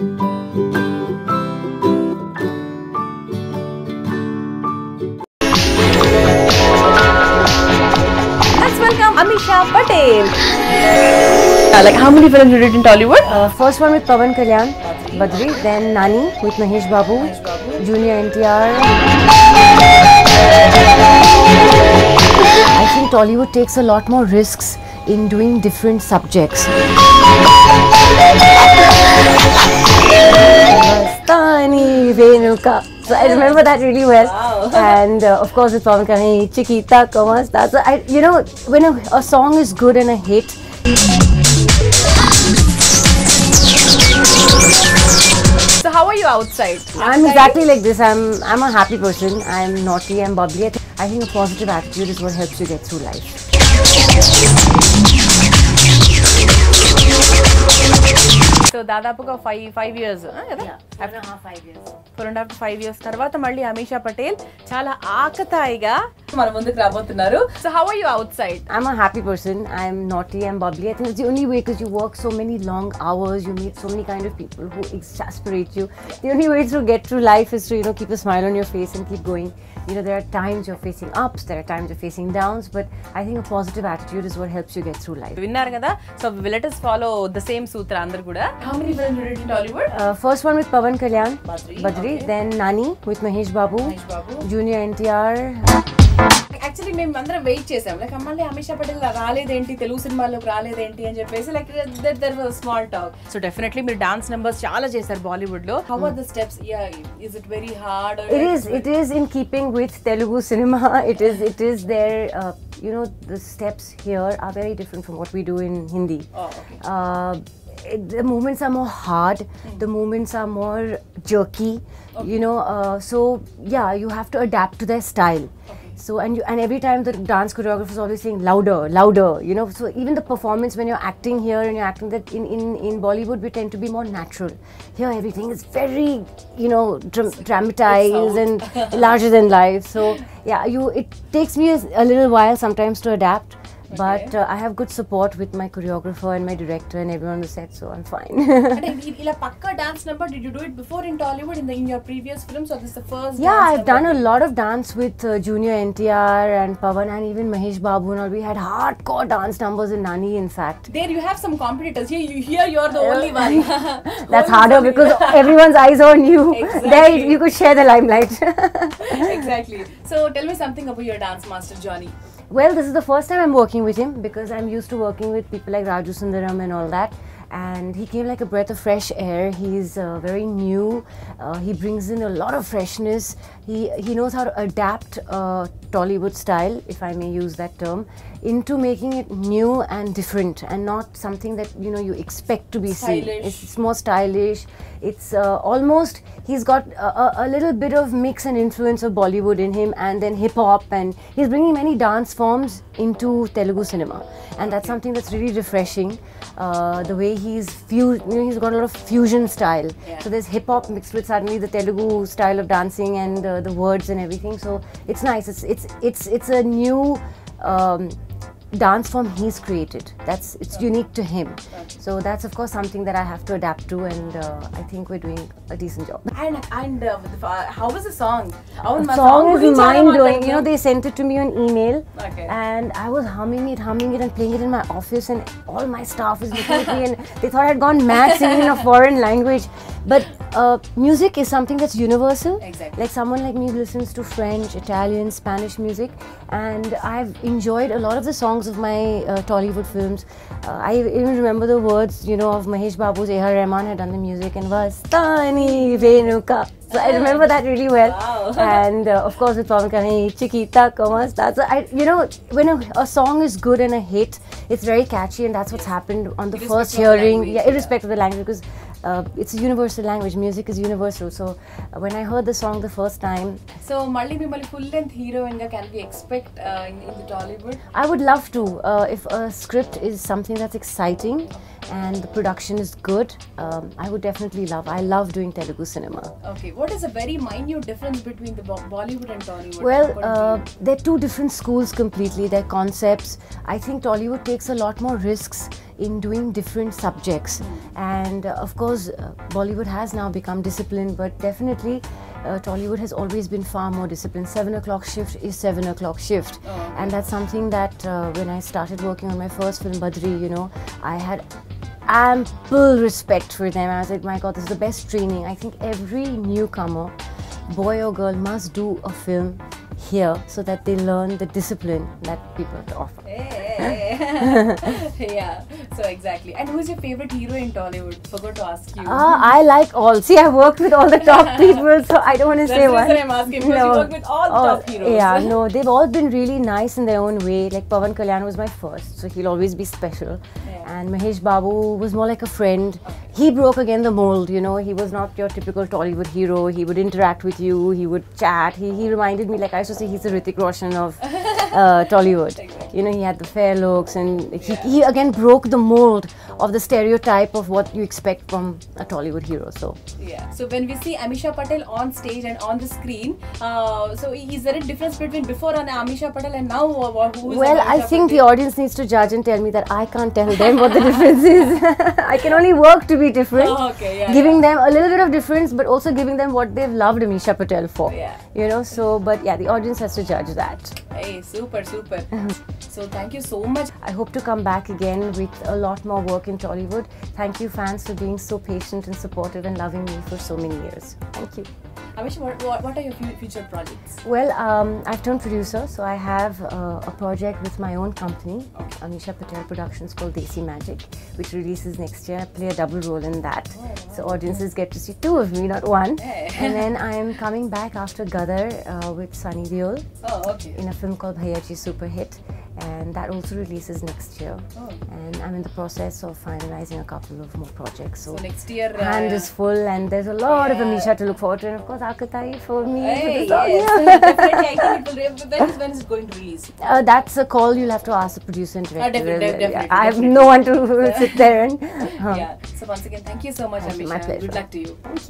Uh, like how many films you did in Tollywood? Uh, first one with Pavan Kalyan, Badri, then Nani with Mahesh Babu, Junior NTR. I think Tollywood takes a lot more risks in doing different subjects. Vastani Venuka. So I remember that really well. And uh, of course it's Pavan Kalyan, Chiquita, como estás? So I, you know, when a, a song is good and a hit, So how are you outside? I'm exactly like this. I'm I'm a happy person. I'm naughty. I'm bubbly. I think a positive attitude is what helps you get through life. So దాదాపుగా five five years four and half five years తర్వాత మళ్ళీ అమీషా పటేల్ చాలా ఆకతాయిగా మన ముందుకు రాబోతున్నారు so how are you out side I'm a happy person. I'm naughty. I'm bubbly. I think it's the only way because you work so many long hours. You meet so many kind of people who exasperate you. The only way to get through life is to you know keep a smile on your face and keep going. You know there are times you're facing ups, there are times you're facing downs, but I think a positive attitude is what helps you get through life. విన్నారు కదా so letters follow the same సూత్ర అందరు కూడా how many films you did in Tollywood Uh, first one with Pavan Kalyan, Badri, Badri, then Nani with Mahesh Babu, Babu. Junior NTR. Actually మేము అందరం wait చేసాం like మళ్ళీ అమిషా పటేల్ రాలేదేంటి తెలుగు సినిమాలోకి రాలేదేంటి అని చెప్పేసి like there was small talk so definitely మీరు డాన్స్ నెంబర్స్ చాలా చేశారు బాలీవుడ్ లో how are the steps is it very hard It is. It is in keeping with Telugu cinema. It is. It is there. Uh, you know, the steps here are very different from what we do in Hindi. Oh, okay. Uh, it, the movements are more hard. The movements are more jerky. You know. Uh, so yeah, you have to adapt to their style. So and you and every time the dance choreographer is always saying louder, louder. You know. So even the performance when you're acting here and you're acting that in in in Bollywood we tend to be more natural. Here everything is very you know dram- dramatized and larger than life. So yeah, you it takes me a, a little while sometimes to adapt. But uh, I have good support with my choreographer and my director and everyone on the set, so I'm fine. and ila pakka dance number, did you do it before in Tollywood in, the, in your previous films or this is the first? Yeah, I've done a lot of dance with uh, Junior NTR and Pavan and even Mahesh Babu and all. We had hardcore dance numbers in Nani, in fact. There you have some competitors. Here, you, here you're the only one. That's harder because everyone's eyes on you. Exactly. There you could share the limelight. exactly. So tell me something about your dance master, Johnny well, this is the first time I'm working with him because I'm used to working with people like Raju Sundaram and all that. And he came like a breath of fresh air. He's uh, very new. Uh, he brings in a lot of freshness. He he knows how to adapt uh, Tollywood style, if I may use that term, into making it new and different, and not something that you know you expect to be seen. It's, it's more stylish. It's uh, almost he's got a, a, little bit of mix and influence of Bollywood in him, and then hip hop, and he's bringing many dance forms into Telugu cinema, and that's something that's really refreshing. Uh, the way he's fu- you know, he's got a lot of fusion style. Yeah. So there's hip hop mixed with suddenly the Telugu style of dancing and uh, the words and everything. So it's nice. It's it's it's it's a new. Um, dance form he's created. That's it's unique to him. So that's of course something that i have to adapt to and uh, i think we're doing a decent job and and uh, how was the song? Oh, the song, song is mind blowing. You know, they sent it to me on email. Okay. And I was humming it, humming it, and playing it in my office, and all my staff was looking at me, and they thought I had gone mad singing in a foreign language. But uh, music is something that's universal. Exactly. Like someone like me listens to French, Italian, Spanish music, and I've enjoyed a lot of the songs of my uh, Tollywood films. Uh, I even remember the words, you know, of Mahesh Babu's A.R. Rahman had done the music and Vastani Vein so I remember that really well. Wow. and uh, of course, with Pawan Kalyan, Chiquita, Como That's I, you know, when a, a, song is good and a hit, it's very catchy, and that's what's happened on the first hearing. Yeah, irrespective yeah. of the language, because uh, it's a universal language. Music is universal. So uh, when I heard the song the first time, so Malli Mimali full length hero inga can we expect uh, in, in the Tollywood? I would love to. Uh, if a script is something that's exciting and the production is good. Um, I would definitely love. I love doing Telugu cinema. Okay, what is a very minute difference between the Bo- Bollywood and Tollywood? Well, uh, they're two different schools completely. Their concepts. I think Tollywood takes a lot more risks in doing different subjects, and uh, of course, uh, Bollywood has now become disciplined. But definitely, uh, Tollywood has always been far more disciplined. Seven o'clock shift is seven o'clock shift, and that's something that uh, when I started working on my first film, Badri, you know, I had ample respect for them. I was like, my God, this is the best training. I think every newcomer, boy or girl, must do a film here so that they learn the discipline that people have to offer. Hey. yeah, so exactly. And who's your favorite hero in Tollywood? Forgot to ask you. Ah, I like all. See, I worked with all the top people, so I don't want to say one. reason I'm asking, because you work with all the top heroes. Yeah, no, they've all been really nice in their own way. Like Pavan Kalyan was my first, so he'll always be special. And Mahesh Babu was more like a friend. He broke again the mold, you know. He was not your typical Tollywood hero. He would interact with you. He would chat. He, he reminded me, like I used to say, he's the Hrithik Roshan of uh, Tollywood. You know, he had the fair looks, and he, he again broke the mold of the stereotype of what you expect from a Tollywood hero. So. Yeah. So when we see Ameesha Patel on stage and on the screen, uh, so is there a difference between before and Ameesha Patel and now? uh, wha- Who is Well, I think the audience needs to judge and tell me that I can't tell them what the difference is. I can only work to be different, Oh, okay, yeah, giving them a little bit of difference, but also giving them what they've loved Ameesha Patel for. Yeah. You know, so but yeah, the audience has to judge that. Hey, super, super. so thank you so much. I hope to come back again with a lot more work in Tollywood. Thank you, fans, for being so patient and supportive and loving me for so many years. Thank you. Ameesha, what, what, are your future projects? Well, um, I've turned producer, so I have uh, a project with my own company, Ameesha Patel Productions, called Desi Magic, which releases next year. I play a double role in that, so audiences get to see two of me, not one. Hey. and then I'm coming back after Gadar uh, with Sunny Deol Oh, okay. in a film called Bhaiaji Super Hit, and that also releases next year. Oh. And I'm in the process of finalizing a couple of more projects. So, So next year. uh, hand is full, and there's a lot of Ameesha to look forward to, and of course Aakatayi for me. Hey, song, yes. definitely. I think it will. re- When is, when is going to release? Uh, that's a call you'll have to ask the producer and director. definitely, Yeah, definitely, I have no one to sit there and. uh, Yeah. So once again, thank you so much. Ameesha. My pleasure. Good luck to you. Thank you.